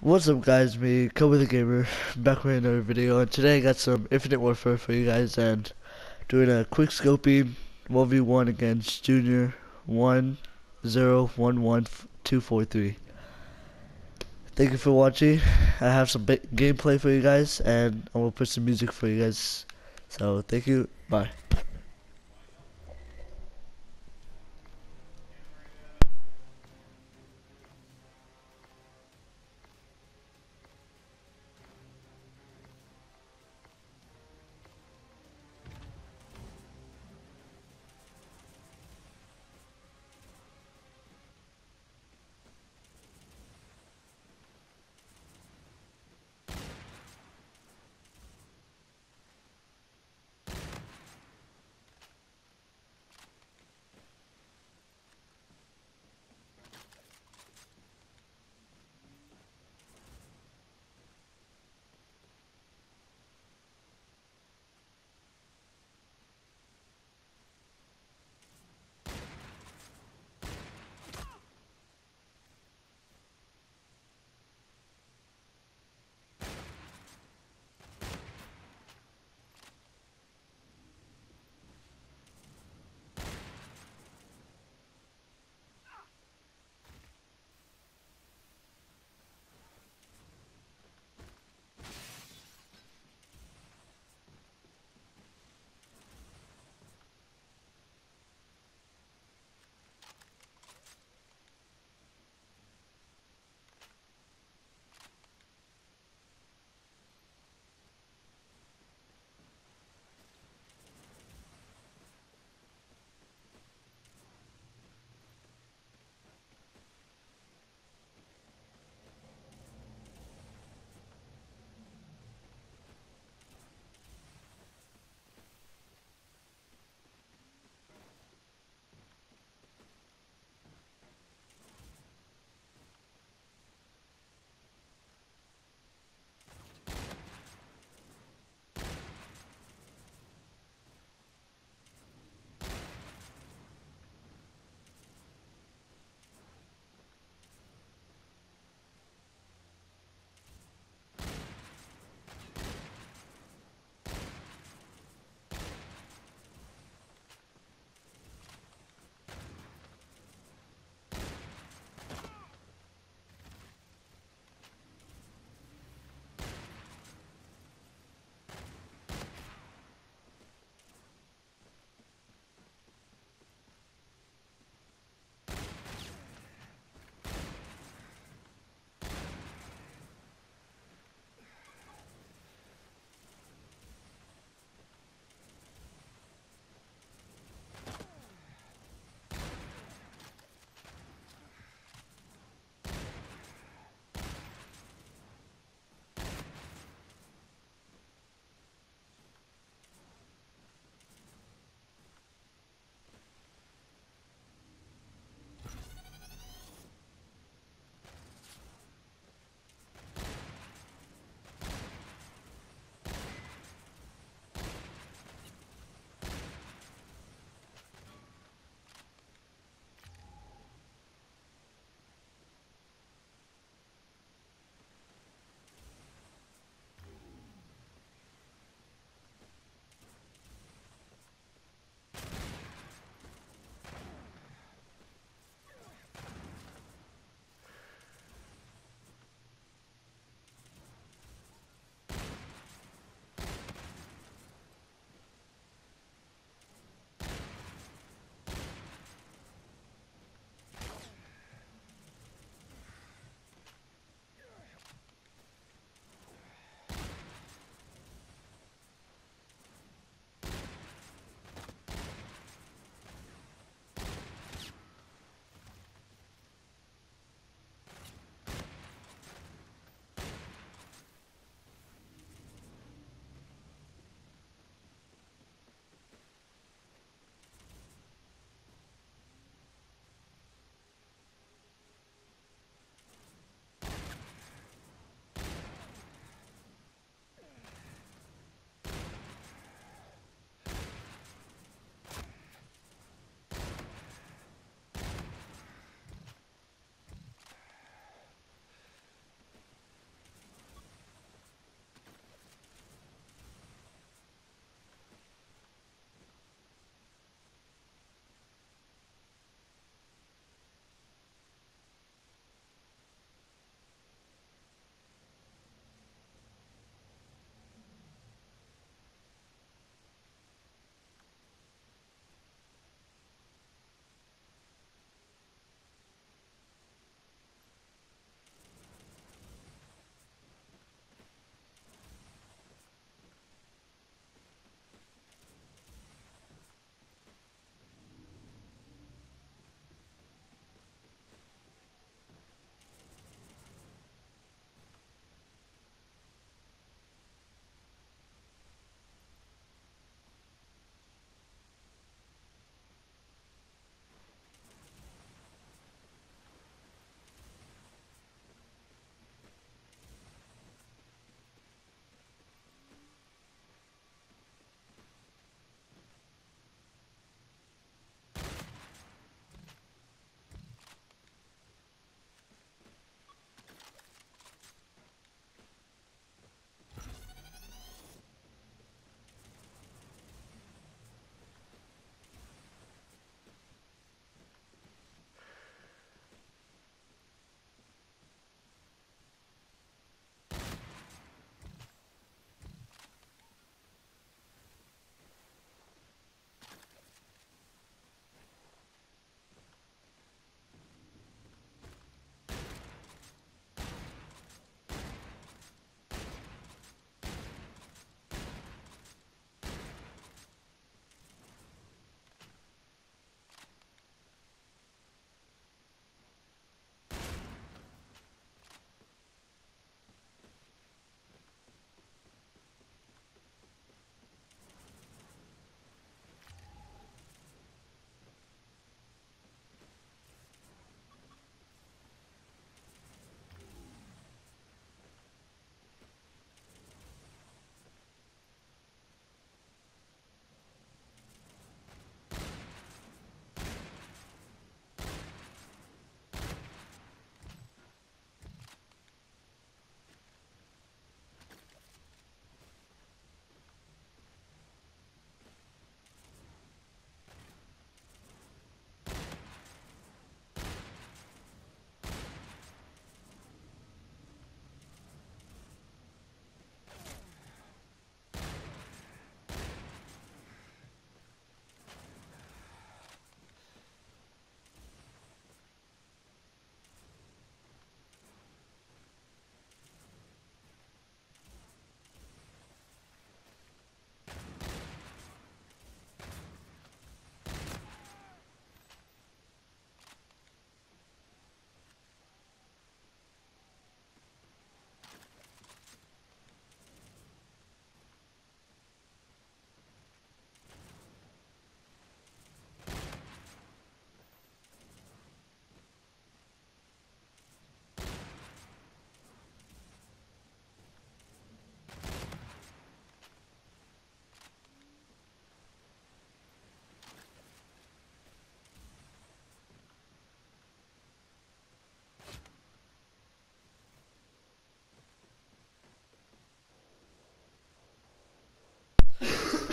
What's up guys, me, Kobe the Gamer, back with another video, and today I got some Infinite Warfare for you guys, and doing a quick scoping 1v1 against Junior 1011243. Thank you for watching, I have some gameplay for you guys, and I'm gonna put some music for you guys, so thank you, bye.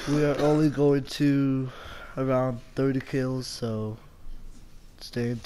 We are only going to around 30 kills, so stay in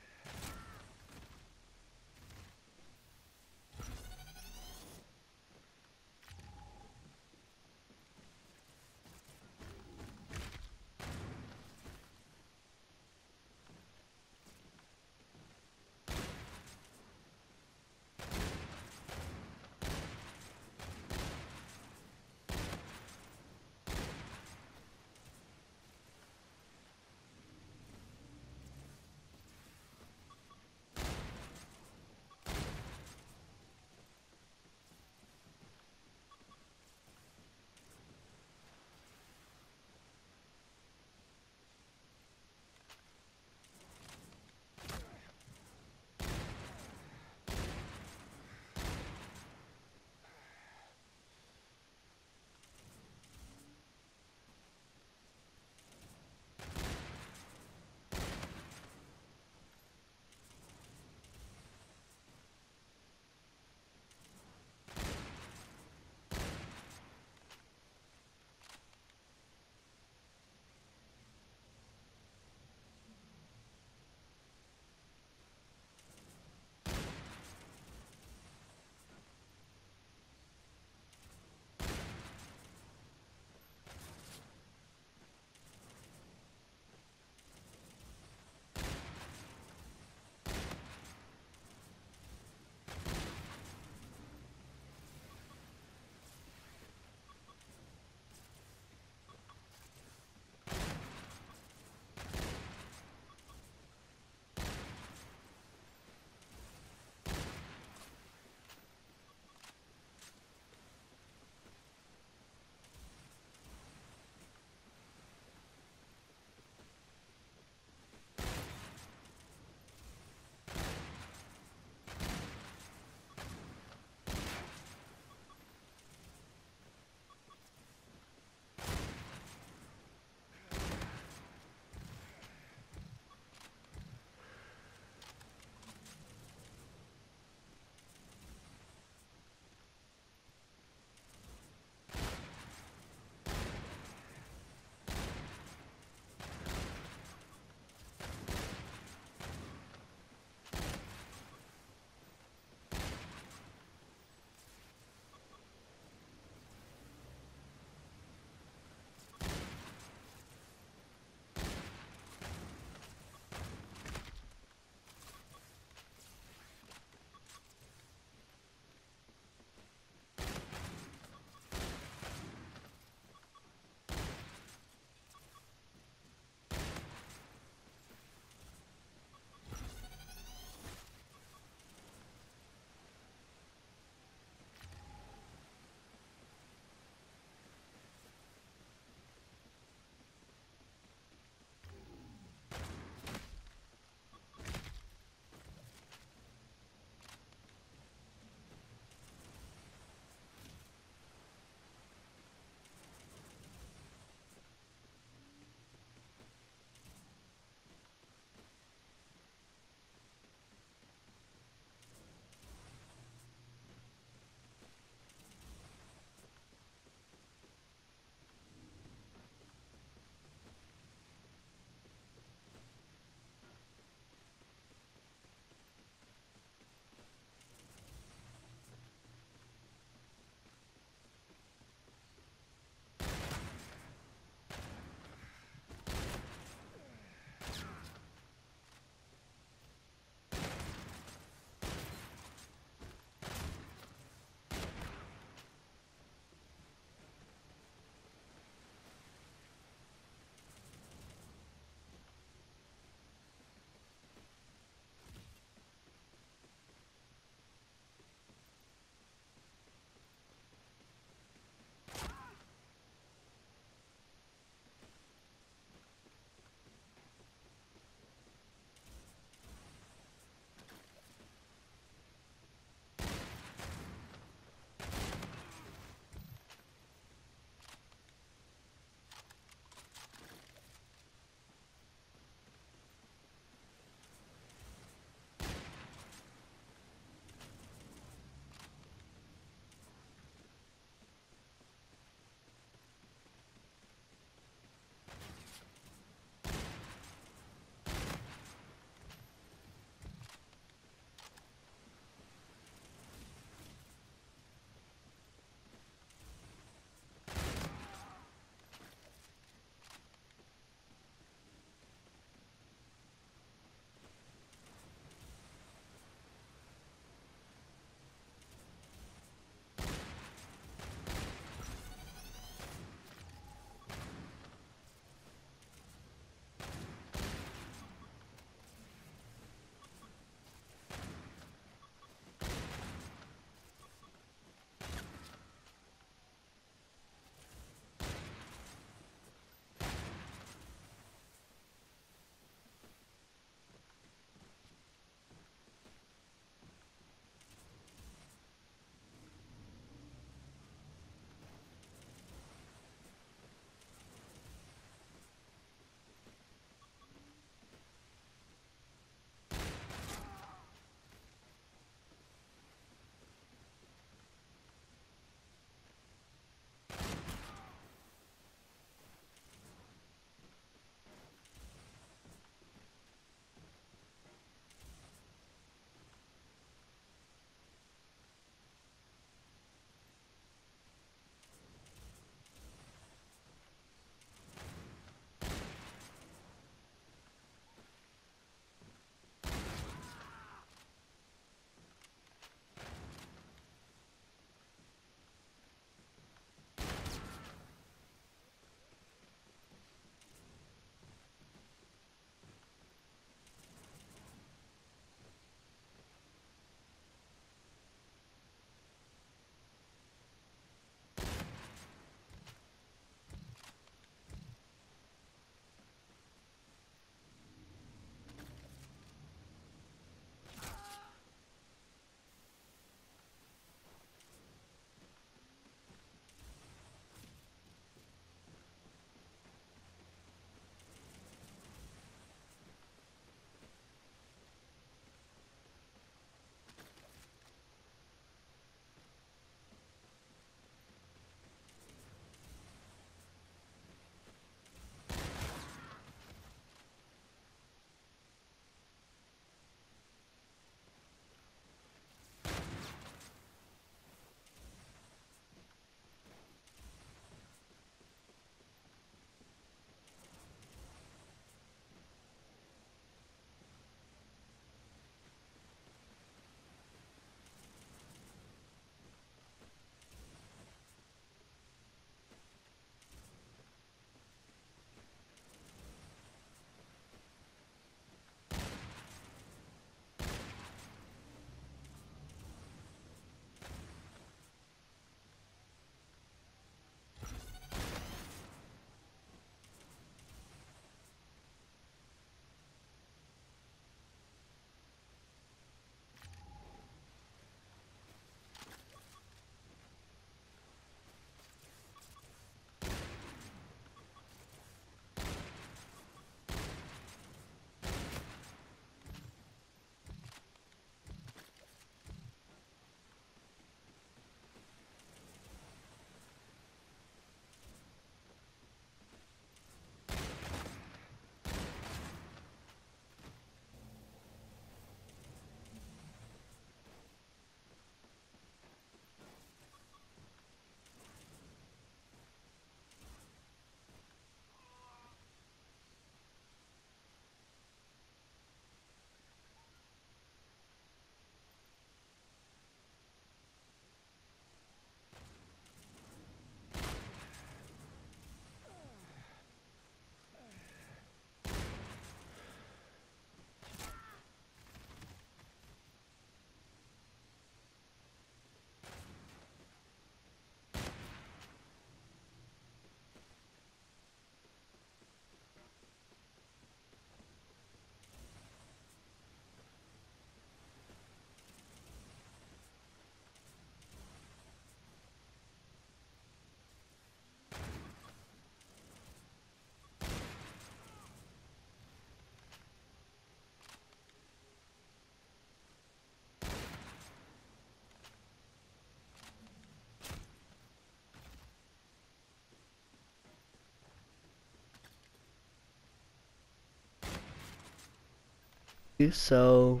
So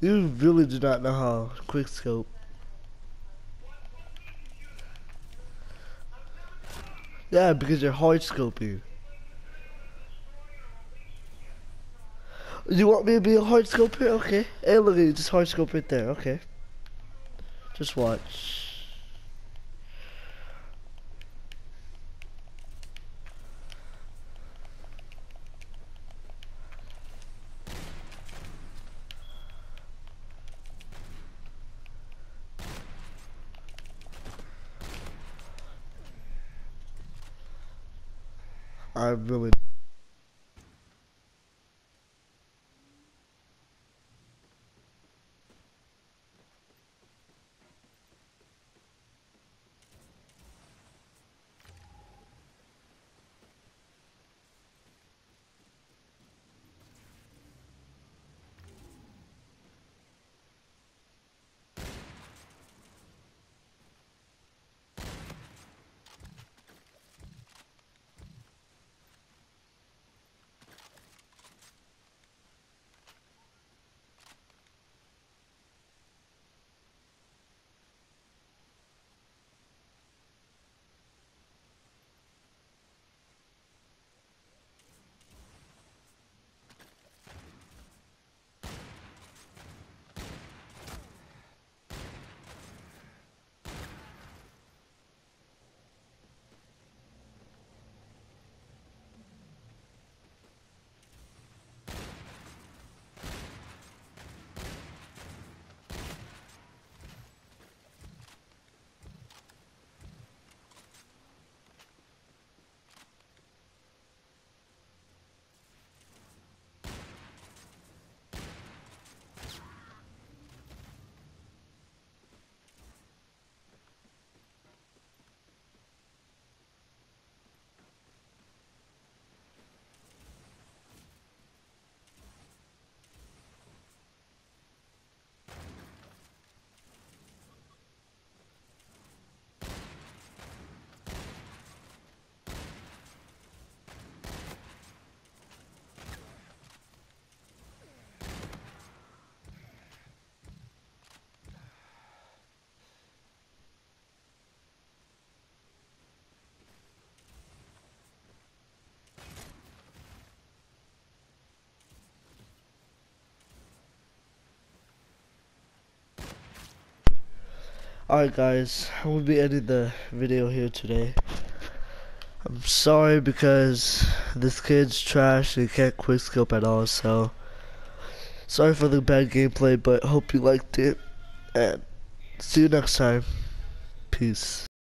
you really do not know how quick scope. Yeah, because you're hard scoping. You want me to be a hard scoper? Okay. Hey, look at you, just hard scope right there. Okay. Just watch. I Alright guys, I'm gonna be ending the video here today. I'm sorry because this kid's trash and he can't quickscope at all, so sorry for the bad gameplay, but hope you liked it and see you next time. Peace.